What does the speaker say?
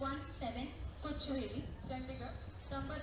one seven कुछ Chandigarh number